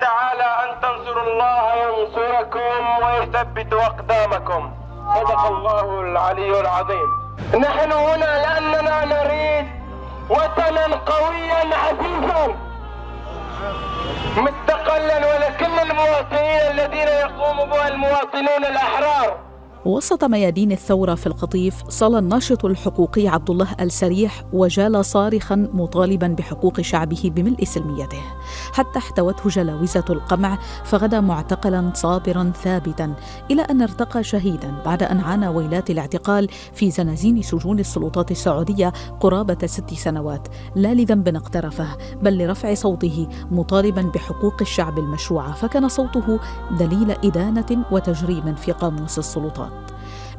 تعالى أن تنصروا الله ينصركم ويثبت أقدامكم. صدق الله العلي العظيم. نحن هنا لأننا نريد وطنا قويا عزيزا. مستقلا ولكل المواطنين الذين يقوم بها المواطنون الأحرار. وسط ميادين الثورة في القطيف صال الناشط الحقوقي عبد الله السريح وجال صارخا مطالبا بحقوق شعبه بملء سلميته. حتى احتوته جلاوزة القمع فغدا معتقلا صابرا ثابتا إلى أن ارتقى شهيدا بعد أن عانى ويلات الاعتقال في زنازين سجون السلطات السعودية قرابة ست سنوات. لا لذنب اقترفه بل لرفع صوته مطالبا بحقوق الشعب المشروعة فكان صوته دليل إدانة وتجريم في قاموس السلطات.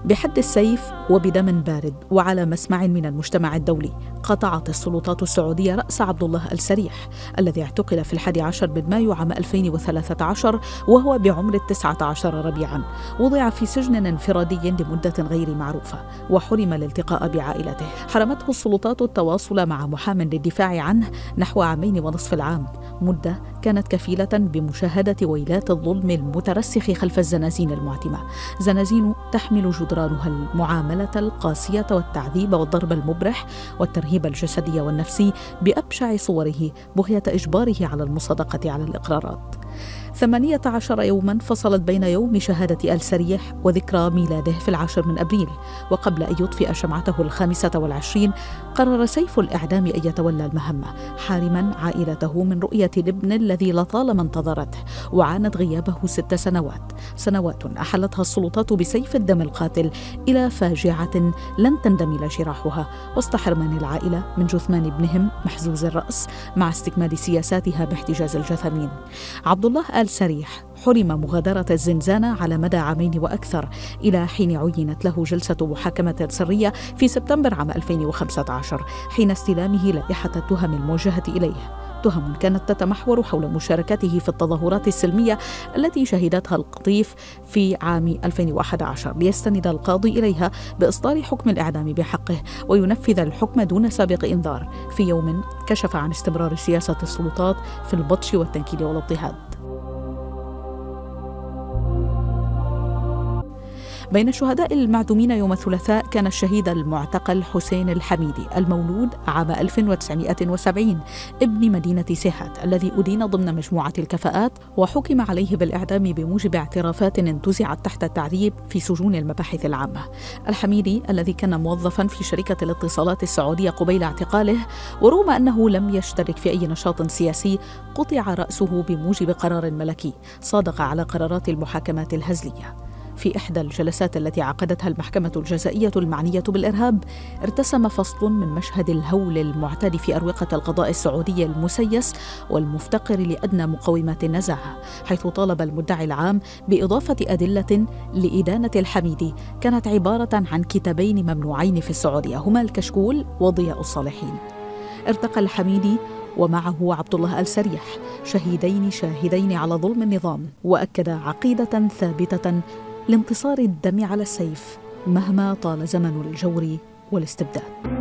بحد السيف وبدم بارد وعلى مسمع من المجتمع الدولي قطعت السلطات السعودية رأس عبد الله السريح الذي اعتقل في الحادي عشر من مايو عام 2013 وهو بعمر التسعة عشر ربيعا. وضع في سجن انفرادي لمدة غير معروفة وحرم الالتقاء بعائلته. حرمته السلطات التواصل مع محام للدفاع عنه نحو عامين ونصف العام مدة كانت كفيلة بمشاهدة ويلات الظلم المترسخ خلف الزنازين المعتمة. زنازين تحمل جدرانها المعاملة القاسية والتعذيب والضرب المبرح والترهيب الجسدي والنفسي بأبشع صوره بغية إجباره على المصادقة على الإقرارات. ثمانية عشر يوما فصلت بين يوم شهادة السريح وذكرى ميلاده في العاشر من أبريل. وقبل أن يطفئ شمعته الخامسة والعشرين قرر سيف الإعدام أن يتولى المهمة حارما عائلته من رؤية الابن الذي لطالما انتظرته وعانت غيابه ست سنوات. سنوات أحلتها السلطات بسيف الدم القاتل إلى فاجعة لن تندمل جراحها وسط حرمان العائلة من جثمان ابنهم محزوز الرأس مع استكمال سياساتها باحتجاز الجثامين. عبد الله سريح. حرم مغادرة الزنزانة على مدى عامين وأكثر. إلى حين عينت له جلسة محاكمة سرية في سبتمبر عام 2015 حين استلامه لائحة التهم الموجهة إليه. تهم كانت تتمحور حول مشاركته في التظاهرات السلمية التي شهدتها القطيف في عام 2011 ليستند القاضي إليها بإصدار حكم الإعدام بحقه وينفذ الحكم دون سابق إنذار. في يوم كشف عن استمرار سياسة السلطات في البطش والتنكيل والاضطهاد. بين الشهداء المعدومين يوم الثلاثاء كان الشهيد المعتقل حسين الحميدي المولود عام 1970 ابن مدينة سيهات الذي أدين ضمن مجموعة الكفاءات وحكم عليه بالإعدام بموجب اعترافات انتزعت تحت التعذيب في سجون المباحث العامة. الحميدي الذي كان موظفا في شركة الاتصالات السعودية قبيل اعتقاله ورغم أنه لم يشترك في أي نشاط سياسي قطع رأسه بموجب قرار ملكي صادق على قرارات المحاكمات الهزلية. في إحدى الجلسات التي عقدتها المحكمة الجزائية المعنية بالإرهاب ارتسم فصل من مشهد الهول المعتاد في أروقة القضاء السعودي المسيس والمفتقر لأدنى مقومات النزاهة حيث طالب المدعي العام بإضافة أدلة لإدانة الحميدي كانت عبارة عن كتابين ممنوعين في السعودية هما الكشكول وضياء الصالحين. ارتقى الحميدي ومعه عبد الله السريح شهيدين شاهدين على ظلم النظام وأكد عقيدة ثابتة لانتصار الدم على السيف مهما طال زمن الجور والاستبداد.